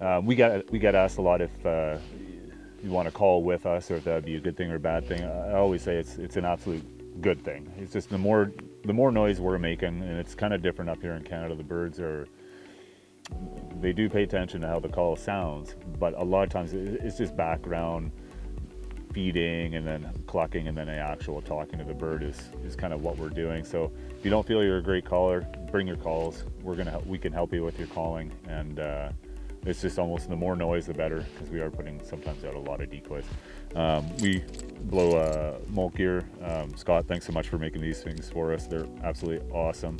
uh, we got we get asked a lot if uh, you want to call with us or if that would be a good thing or a bad thing. I always say it's it's an absolute good thing. It's just the more the more noise we're making, and it's kind of different up here in Canada. The birds are they do pay attention to how the call sounds, but a lot of times it's just background feeding and then clucking and then the actual talking to the bird is, is kind of what we're doing. So if you don't feel you're a great caller, bring your calls. We're gonna we can help you with your calling and uh, it's just almost the more noise the better because we are putting sometimes out a lot of decoys. Um, we blow uh, Moltke gear. Um, Scott, thanks so much for making these things for us. They're absolutely awesome.